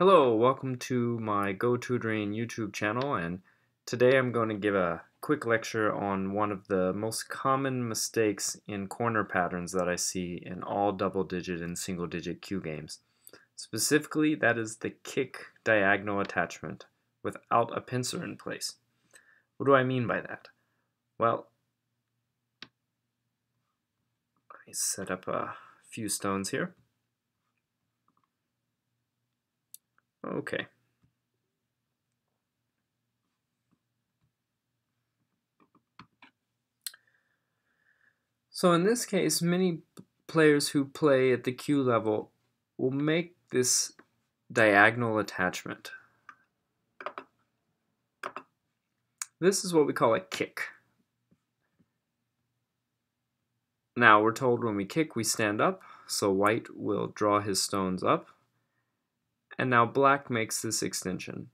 Hello, welcome to my GoTutoring YouTube channel and today I'm going to give a quick lecture on one of the most common mistakes in corner patterns that I see in all double digit and single digit kyu games. Specifically, that is the kick diagonal attachment without a pincer in place. What do I mean by that? Well, let me set up a few stones here. Okay. So in this case, many players who play at the kyu level will make this diagonal attachment. This is what we call a kick. Now we're told when we kick we stand up, so white will draw his stones up and now black makes this extension.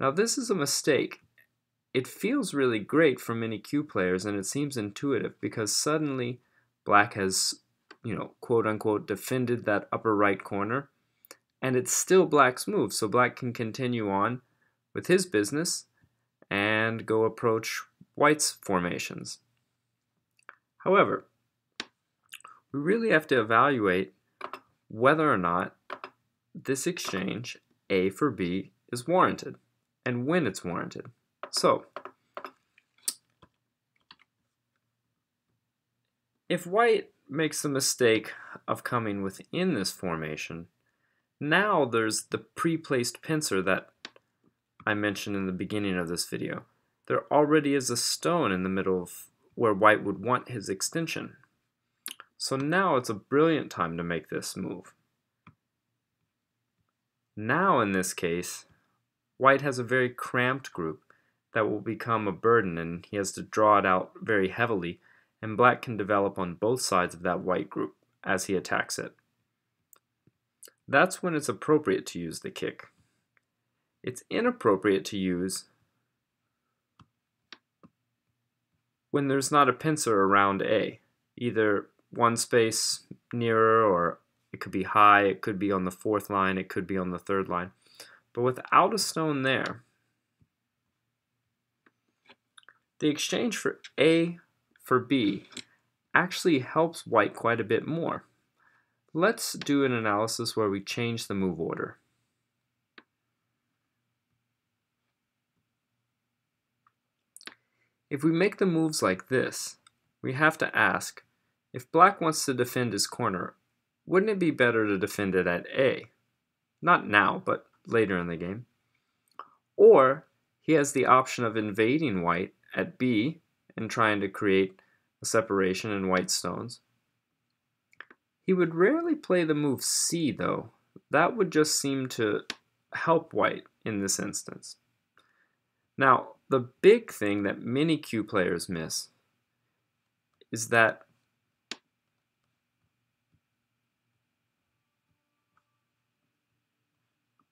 Now this is a mistake. It feels really great for many kyu players and it seems intuitive because suddenly black has, you know, quote unquote defended that upper right corner and it's still black's move so black can continue on with his business and go approach white's formations. However, we really have to evaluate whether or not this exchange, A for B, is warranted, and when it's warranted. So, if white makes the mistake of coming within this formation, now there's the pre-placed pincer that I mentioned in the beginning of this video. There already is a stone in the middle of where white would want his extension. So now it's a brilliant time to make this move. Now in this case, white has a very cramped group that will become a burden and he has to draw it out very heavily and black can develop on both sides of that white group as he attacks it. That's when it's appropriate to use the kick. It's inappropriate to use when there's not a pincer around A, either one space nearer or it could be high, it could be on the fourth line, it could be on the third line. But without a stone there, the exchange for A for B actually helps white quite a bit more. Let's do an analysis where we change the move order. If we make the moves like this, we have to ask, if black wants to defend his corner, wouldn't it be better to defend it at A? Not now, but later in the game. Or he has the option of invading white at B and trying to create a separation in white stones. He would rarely play the move C though. That would just seem to help white in this instance. Now, the big thing that many kyu players miss is that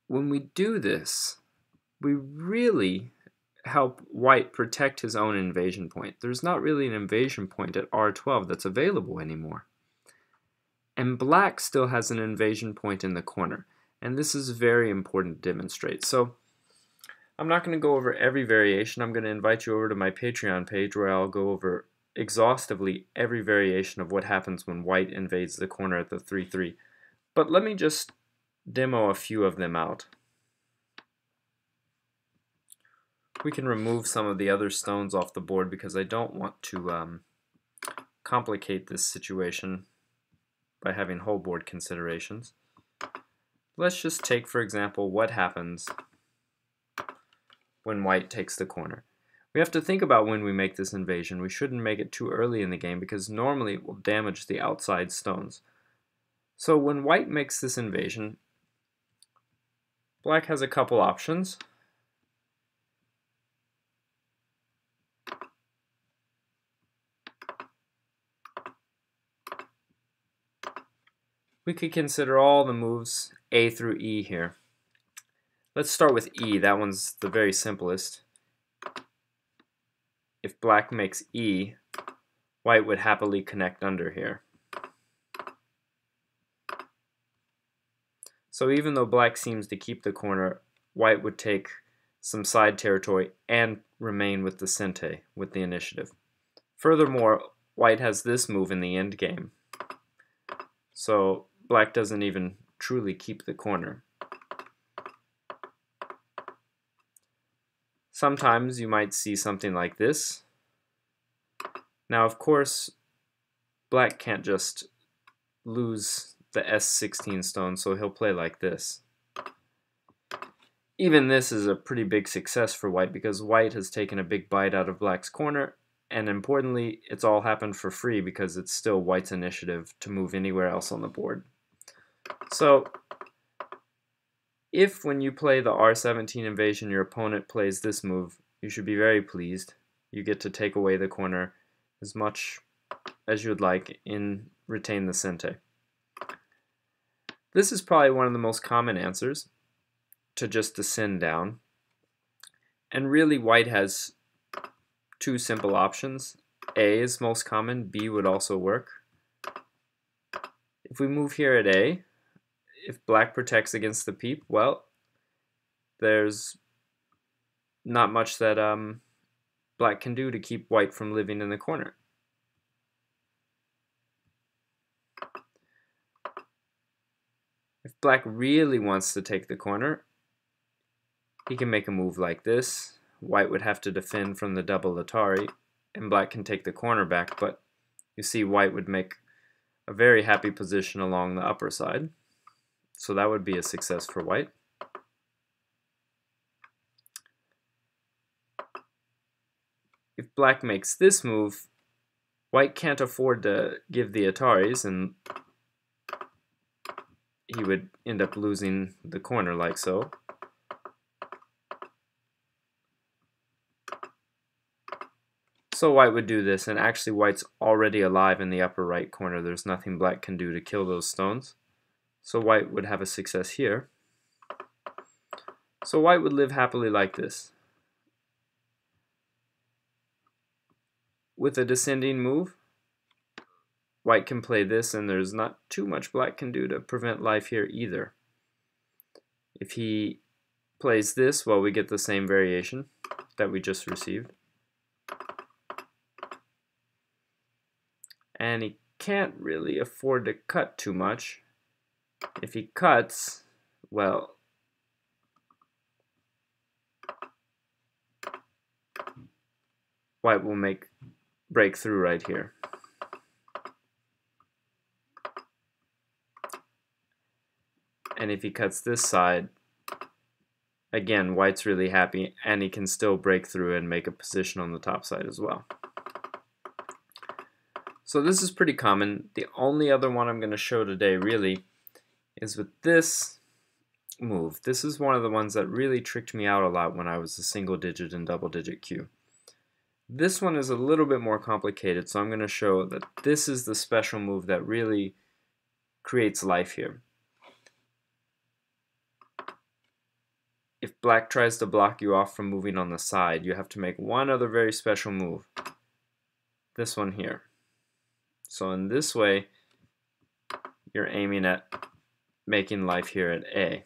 when we do this, we really help white protect his own invasion point. There's not really an invasion point at R12 that's available anymore. And black still has an invasion point in the corner. And this is very important to demonstrate. So I'm not going to go over every variation. I'm going to invite you over to my Patreon page where I'll go over exhaustively every variation of what happens when white invades the corner at the 3-3. But let me just demo a few of them out. We can remove some of the other stones off the board because I don't want to um, complicate this situation by having whole board considerations. Let's just take, for example, what happens when white takes the corner. We have to think about when we make this invasion. We shouldn't make it too early in the game because normally it will damage the outside stones. So when white makes this invasion, Black has a couple options. We could consider all the moves A through E here. Let's start with E. That one's the very simplest. If black makes E, white would happily connect under here. So even though black seems to keep the corner, white would take some side territory and remain with the Sente, with the initiative. Furthermore, white has this move in the end game. So black doesn't even truly keep the corner. Sometimes you might see something like this. Now, of course, black can't just lose the S16 stone, so he'll play like this. Even this is a pretty big success for white because white has taken a big bite out of black's corner, and importantly, it's all happened for free because it's still white's initiative to move anywhere else on the board. So, if when you play the R17 invasion your opponent plays this move, you should be very pleased. You get to take away the corner as much as you would like and retain the Sente. This is probably one of the most common answers to just descend down. And really white has two simple options. A is most common, B would also work. If we move here at A, if black protects against the peep, well, there's not much that um, black can do to keep white from living in the corner. If black really wants to take the corner, he can make a move like this. White would have to defend from the double Atari, and black can take the corner back, but you see white would make a very happy position along the upper side. So that would be a success for white. If black makes this move, white can't afford to give the Ataris, and he would end up losing the corner like so. So white would do this, and actually white's already alive in the upper right corner. There's nothing black can do to kill those stones. So white would have a success here. So white would live happily like this. With a descending move, white can play this and there's not too much black can do to prevent life here either. If he plays this, well, we get the same variation that we just received. And he can't really afford to cut too much if he cuts, well, white will make breakthrough right here. And if he cuts this side, again, white's really happy, and he can still break through and make a position on the top side as well. So this is pretty common. The only other one I'm going to show today, really, is with this move. This is one of the ones that really tricked me out a lot when I was a single digit and double digit kyu. This one is a little bit more complicated, so I'm going to show that this is the special move that really creates life here. If black tries to block you off from moving on the side, you have to make one other very special move. This one here. So in this way, you're aiming at making life here at A.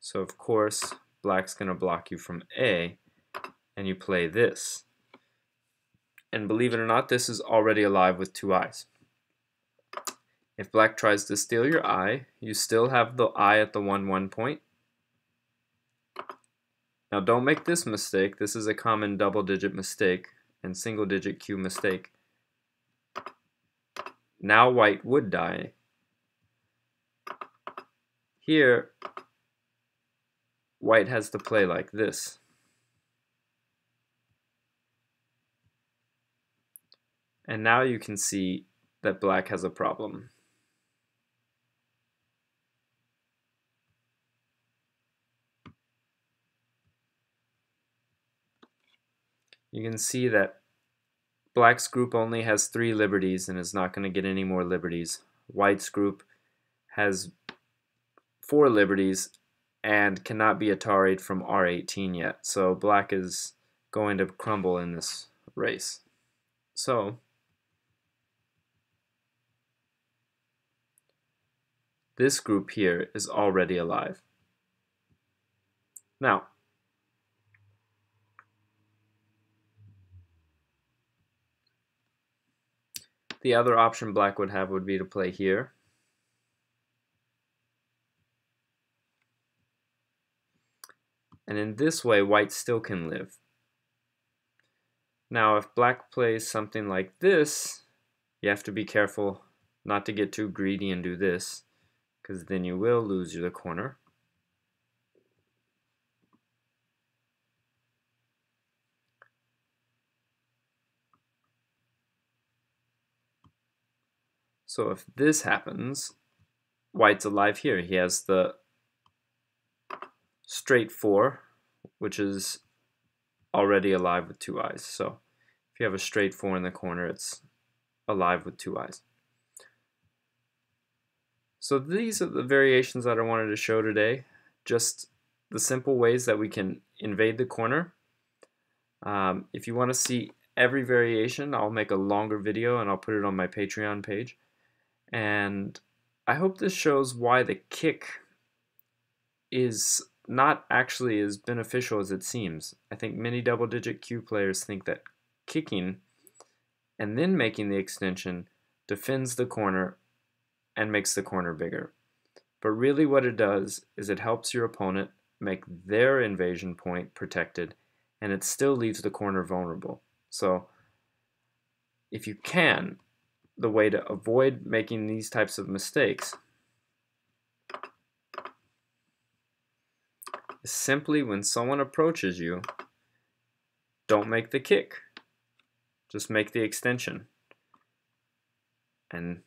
So of course, black's going to block you from A, and you play this. And believe it or not, this is already alive with two eyes. If black tries to steal your eye, you still have the eye at the 1-1 point. Now don't make this mistake. This is a common double-digit mistake and single-digit kyu mistake. Now white would die here, white has to play like this. And now you can see that black has a problem. You can see that black's group only has three liberties and is not going to get any more liberties. White's group has four liberties and cannot be Atari'd from R18 yet. So black is going to crumble in this race. So this group here is already alive. Now, the other option black would have would be to play here. And in this way, white still can live. Now, if black plays something like this, you have to be careful not to get too greedy and do this, because then you will lose the corner. So if this happens, white's alive here. He has the straight 4, which is already alive with two eyes. So if you have a straight 4 in the corner, it's alive with two eyes. So these are the variations that I wanted to show today. Just the simple ways that we can invade the corner. Um, if you want to see every variation, I'll make a longer video and I'll put it on my Patreon page. And I hope this shows why the kick is not actually as beneficial as it seems. I think many double digit kyu players think that kicking and then making the extension defends the corner and makes the corner bigger. But really what it does is it helps your opponent make their invasion point protected and it still leaves the corner vulnerable. So if you can, the way to avoid making these types of mistakes is simply when someone approaches you, don't make the kick. Just make the extension. And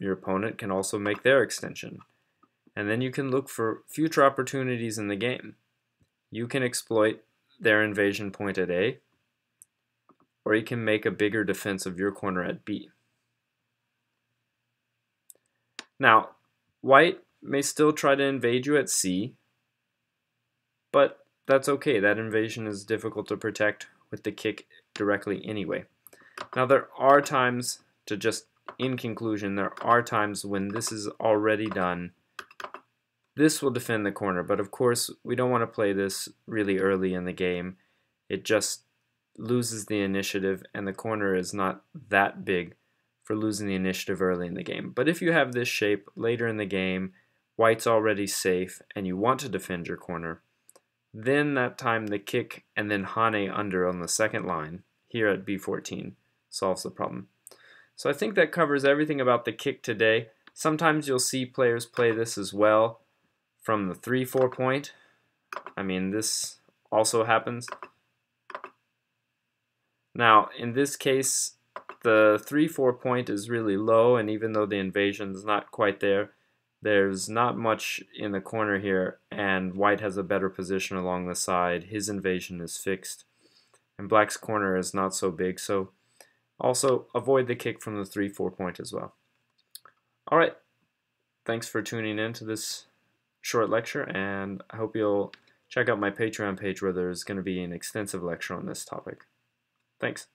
your opponent can also make their extension. And then you can look for future opportunities in the game. You can exploit their invasion point at A, or you can make a bigger defense of your corner at B. Now, white may still try to invade you at C, but that's okay. That invasion is difficult to protect with the kick directly anyway. Now there are times to just, in conclusion, there are times when this is already done. This will defend the corner, but of course we don't want to play this really early in the game. It just loses the initiative and the corner is not that big for losing the initiative early in the game. But if you have this shape later in the game, white's already safe, and you want to defend your corner, then that time the kick and then Hane under on the second line here at B14 solves the problem. So I think that covers everything about the kick today. Sometimes you'll see players play this as well from the 3-4 point. I mean, this also happens. Now, in this case, the 3-4 point is really low, and even though the invasion is not quite there, there's not much in the corner here, and white has a better position along the side. His invasion is fixed, and black's corner is not so big, so also avoid the kick from the 3-4 point as well. Alright, thanks for tuning in to this short lecture, and I hope you'll check out my Patreon page where there's going to be an extensive lecture on this topic. Thanks.